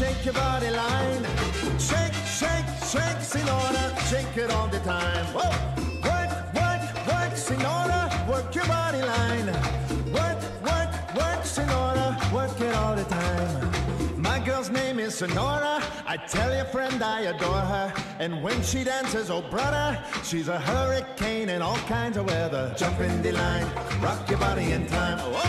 Shake your body line. Shake, shake, shake, Senora, shake it all the time. Whoa. Work, work, work, Senora, work your body line. Work, work, work, Senora, work it all the time. My girl's name is Senora. I tell your friend I adore her. And when she dances, oh brother, she's a hurricane in all kinds of weather. Jump in the line, rock your body in time. Whoa.